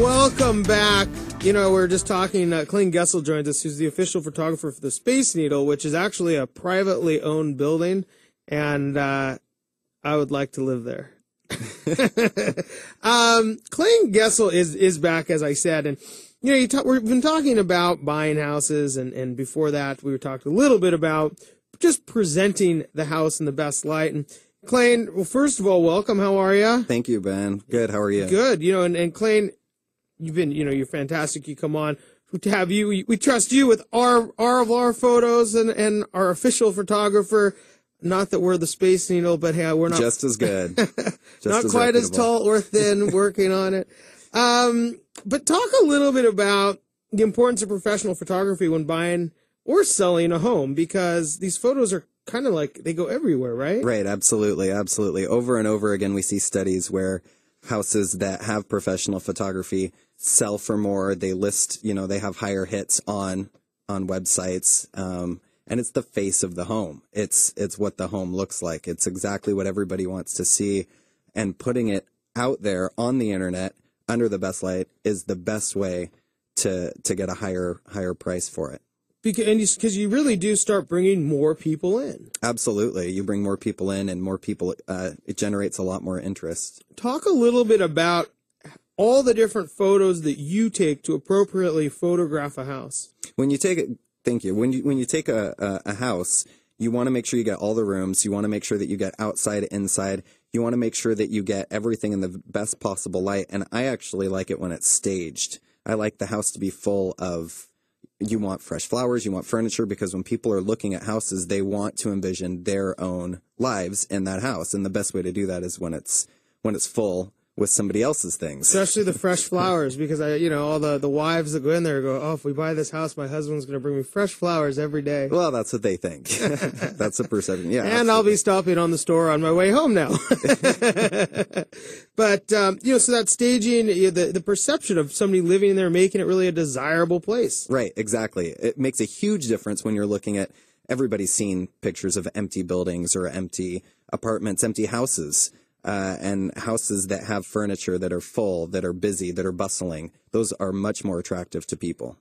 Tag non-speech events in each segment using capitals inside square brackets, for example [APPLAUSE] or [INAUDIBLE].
welcome back. You know, we are just talking. Uh, Clane Gessel joins us, who's the official photographer for the Space Needle, which is actually a privately owned building, and uh, I would like to live there. [LAUGHS] um, Clane Gessel is is back, as I said, and you know, you talk, we've been talking about buying houses, and and before that, we were talking a little bit about just presenting the house in the best light. And Clane, well, first of all, welcome. How are you? Thank you, Ben. Good. How are you? Good. You know, and, and Clane, you've been, you know, you're fantastic. You come on to have you. We, we trust you with our, our of our photos and, and our official photographer. Not that we're the space needle, but hey, we're not just as good. [LAUGHS] Just not as quite reputable. as tall or thin [LAUGHS] working on it. Um, but talk a little bit about the importance of professional photography when buying or selling a home because these photos are kind of like they go everywhere, right? Right, absolutely, absolutely. Over and over again, we see studies where houses that have professional photography sell for more. They list, you know, they have higher hits on on websites. Um, and it's the face of the home. It's it's what the home looks like. It's exactly what everybody wants to see, and putting it out there on the internet under the best light is the best way to to get a higher higher price for it. Because because you really do start bringing more people in. Absolutely, you bring more people in, and more people. Uh, it generates a lot more interest. Talk a little bit about all the different photos that you take to appropriately photograph a house. When you take it, thank you. When you when you take a a, a house, you want to make sure you get all the rooms. You want to make sure that you get outside, inside. You want to make sure that you get everything in the best possible light. And I actually like it when it's staged. I like the house to be full of you want fresh flowers, you want furniture, because when people are looking at houses, they want to envision their own lives in that house. And the best way to do that is when it's, when it's full with somebody else's things. Especially the fresh [LAUGHS] flowers, because I, you know, all the, the wives that go in there go, oh, if we buy this house, my husband's going to bring me fresh flowers every day. Well, that's what they think. [LAUGHS] [LAUGHS] that's a perception. Yeah. And absolutely. I'll be stopping on the store on my way home now. but, um, you know, so that staging, the, the perception of somebody living there, making it really a desirable place. Right. Exactly. It makes a huge difference when you're looking at everybody's seen pictures of empty buildings or empty apartments, empty houses uh, and houses that have furniture that are full, that are busy, that are bustling, those are much more attractive to people.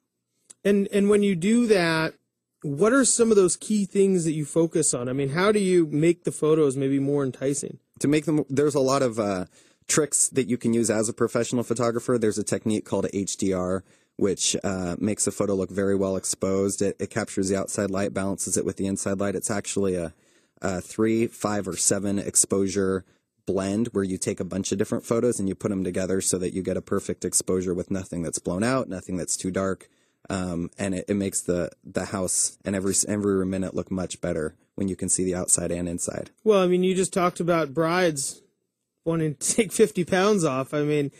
And and when you do that, what are some of those key things that you focus on? I mean, how do you make the photos maybe more enticing? To make them, there's a lot of uh, tricks that you can use as a professional photographer. There's a technique called HDR, which uh, makes a photo look very well exposed. It, it, captures the outside light, balances it with the inside light. It's actually a, a three, five, or seven exposure blend where you take a bunch of different photos and you put them together so that you get a perfect exposure with nothing that's blown out, nothing that's too dark. Um, and it, it makes the, the house and every, every minute look much better when you can see the outside and inside. Well, I mean, you just talked about brides wanting to take 50 pounds off. I mean,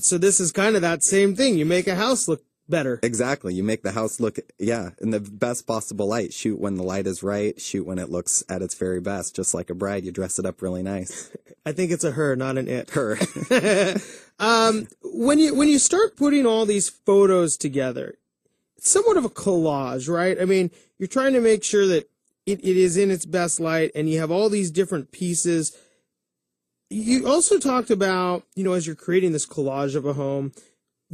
so this is kind of that same thing. You make a house look better. Exactly. You make the house look, yeah, in the best possible light. Shoot when the light is right. Shoot when it looks at its very best. Just like a bride, you dress it up really nice. [LAUGHS] I think it's a her, not an it. Her. [LAUGHS] um, when you when you start putting all these photos together, it's somewhat of a collage, right? I mean, you're trying to make sure that it, it is in its best light, and you have all these different pieces. You also talked about, you know, as you're creating this collage of a home,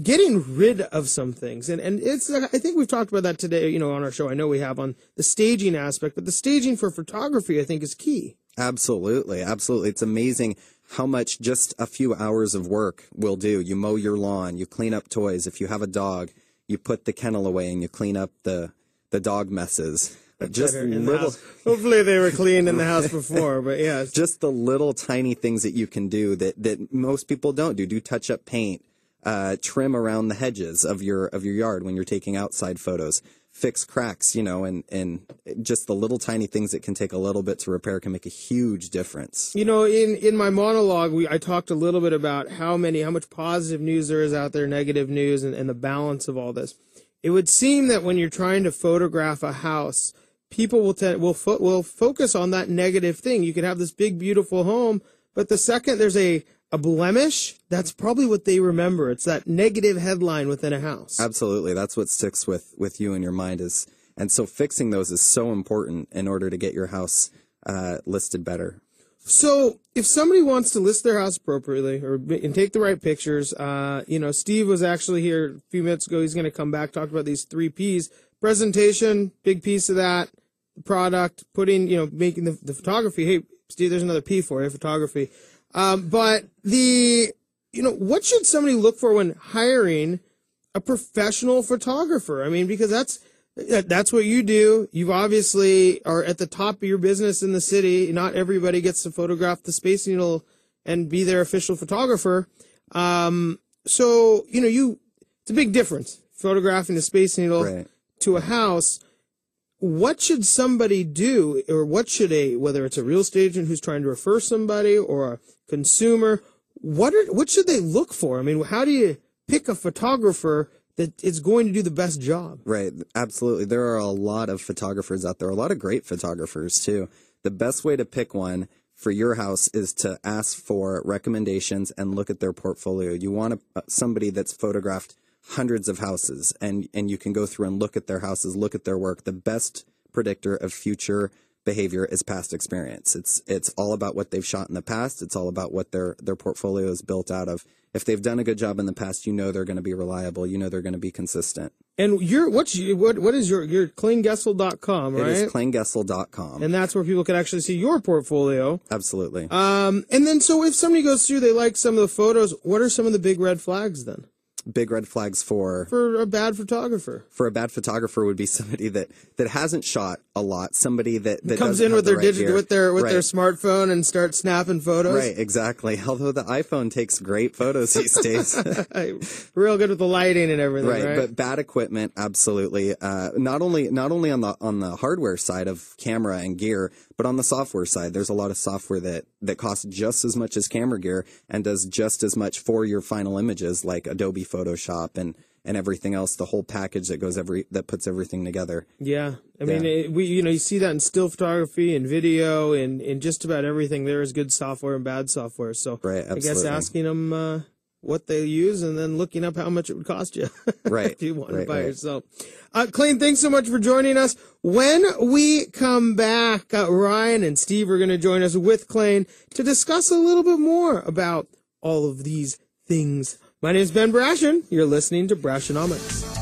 getting rid of some things. And, and it's, I think we've talked about that today, you know, on our show. I know we have on the staging aspect, but the staging for photography, I think, is key. Absolutely. Absolutely. It's amazing how much just a few hours of work will do. You mow your lawn, you clean up toys. If you have a dog, you put the kennel away and you clean up the, the dog messes. Just little. [LAUGHS] Hopefully they were clean in the house before, but yeah. Just the little tiny things that you can do that, that most people don't do. Do touch up paint, uh, trim around the hedges of your of your yard when you're taking outside photos fix cracks you know and and just the little tiny things that can take a little bit to repair can make a huge difference. You know in in my monologue we i talked a little bit about how many how much positive news there is out there negative news and, and the balance of all this. It would seem that when you're trying to photograph a house people will te- will fo- will focus on that negative thing. You could have this big beautiful home but the second there's a a blemish, that's probably what they remember. It's that negative headline within a house. Absolutely. That's what sticks with, with you in your mind is, and so fixing those is so important in order to get your house uh, listed better. So if somebody wants to list their house appropriately or and take the right pictures, uh, you know, Steve was actually here a few minutes ago. He's going to come back talk about these three P's: presentation, big piece of that, product, putting, you know, making the, the photography. Hey, Steve, there's another P for you, photography. Um, but the, you know, what should somebody look for when hiring a professional photographer? I mean, because that's that's what you do. You obviously are at the top of your business in the city. Not everybody gets to photograph the Space Needle and be their official photographer. Um, so, you know, you, it's a big difference photographing the Space Needle Right. to a house. What should somebody do, or what should a, whether it's a real estate agent who's trying to refer somebody or a consumer, what are, what should they look for? I mean, how do you pick a photographer that is going to do the best job? Right, absolutely. There are a lot of photographers out there, a lot of great photographers too. The best way to pick one for your house is to ask for recommendations and look at their portfolio. You want a, somebody that's photographed hundreds of houses and and you can go through and look at their houses, look at their work. The best predictor of future behavior is past experience. It's it's all about what they've shot in the past. It's all about what their their portfolio is built out of. If they've done a good job in the past, you know they're going to be reliable. You know they're going to be consistent. And your what's your, what what is your your clanegessel.com, right? It is and that's where people can actually see your portfolio. Absolutely. Um, and then so if somebody goes through, they like some of the photos. What are some of the big red flags then Big red flags for for a bad photographer? for a bad photographer would be somebody that that hasn't shot a lot, somebody that, that Comes in with the their right with their with right. their smartphone and start snapping photos. Right, exactly. [LAUGHS] Although the iPhone takes great photos these [LAUGHS] days. Real good with the lighting and everything. right, Right. but bad equipment, absolutely. Uh, not only not only on the on the hardware side of camera and gear, but on the software side, there's a lot of software that that costs just as much as camera gear and does just as much for your final images, like Adobe Photoshop and and everything else. The whole package that goes every that puts everything together. yeah, I mean, Yeah. it, we you know you see that in still photography and video and in just about everything. There is good software and bad software. So Right, I guess asking them uh, what they use and then looking up how much it would cost you. [LAUGHS] Right, if you want to right, buy right. yourself. Uh, Clane, thanks so much for joining us. When we come back, uh, Ryan and Steve are going to join us with Clane to discuss a little bit more about all of these things. My name is Ben Brashen. You're listening to Brashenomics.